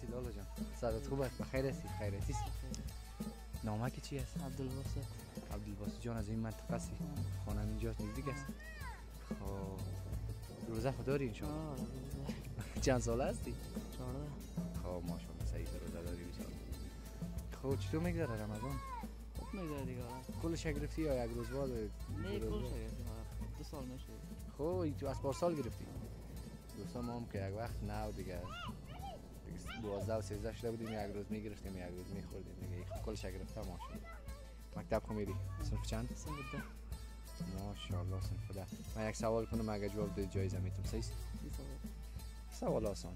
هستی لالا جان. سرت خوب است بخیر هستی خیرتی است نامک چی است؟ عبدالباسط. عبدالباسط جان از این منطقه هستی خانم اینجاست نزدیک است. خب روزه خود داری انشاءالله. چند سال هستی؟ چهارده. خب ماشاءالله صحیح روزه داری بیچاره خب چطور میگذره رمضان؟ خوب میگذره دیگه آره. کلش گرفتی یا یک روز بعد؟ نه کل بعد؟ شده دو سال میشه. خب تو از پارسال گرفتی؟ دوستان ما هم که یک وقت نو دیگه. دیگه دوازده و سیزده شده بودیم یک روز می‌گرفتیم یک روز میخوردیم. دیگه کلش گرفته ماشاءالله مکتب خو میری صنف چند؟ سن بده ماشاءالله صنف ده. من یک سوال کنم اگه جواب دادی جایزه می‌تونم؟ سال سوال؟ آسان.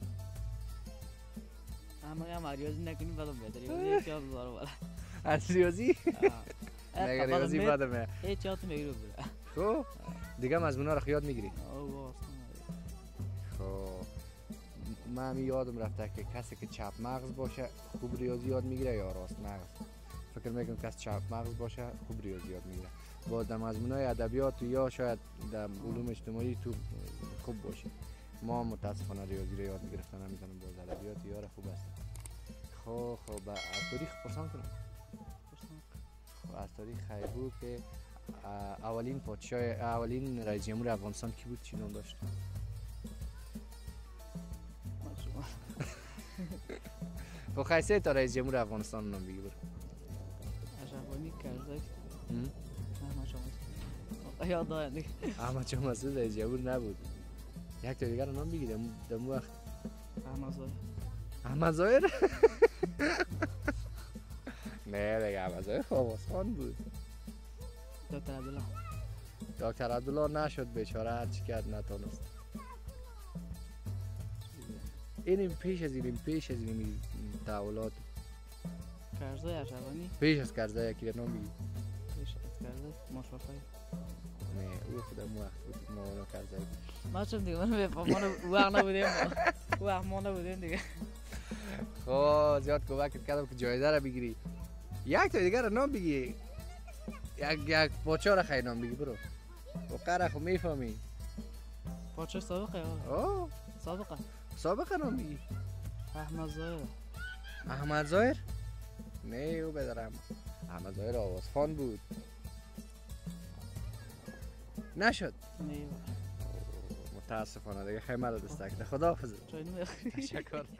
اما هم ریاضی نکنی بعدم بهتر ریاضی یاد بذاره بالا. از ریاضی. مگه ریاضی بدمه هیچ یاد می‌گیره بره خب دیگه مضمونا رو یاد می‌گیری. آه من یادم رفته که کسی که چپ مغز باشه خوب ریاضی یاد می‌گیره یا راست مغز؟ فکر می‌کنم کسی چپ مغز باشه خوب ریاضی یاد می‌گیره. باز در مضمونهای ادبیات یا شاید در علوم اجتماعی تو خوب باشه. ما متاسفانه ریاضی رو یاد می‌گرفتن نمی‌دونم باز ادبیات یار خوب است خب خب از تاریخ پرسان کنم. خب از تاریخ خیلی بود که اولین پادشاه اولین رئیس جمهور افغانستان کی بود؟ چی نام داشت؟ خب خیلی تا رئیس جمهور افغانستان نام بگی برو. اشرفانی کرزک؟ احمد یاد داره دیگه. احمد شاه مسعود رئیس جمهور نبود. یک تا دیگر نام بگی دم دم وقت احمد زاهد احمد ظاهر نه دیگه احمد ظاهر خواهد خان بود. دکتر عبدالله. دکتر عبدالله نشد بیچاره هر چی کرد نتونست. این پیش از این پیش از این تحولات. کرزای اشرفانی پیش از کرزه یکی رو نام بگی پیش از کرزای مشرفی نه او خودم وقت بود مولانا کرزه بود ما چون دیگه من بفهم ما وقت نبودیم. وقت ما نبودیم دیگه. خب زیاد کمکت کردم که جایزه رو بگیری. یک تا دیگر رو نام بگی. یک یک پاچا رو خیلی نام بگی برو. و قره خب می‌فهمی. پاچه سابقه یا آه. سابقه سابقه نام بگی احمد زاهد احمد ظاهر نه او بدارم احمد ظاهر آواز خان بود. نشد. نه متاسفانه دیگه خیلی مرا دستک خدا حافظ چای نمی‌خوری تشکر.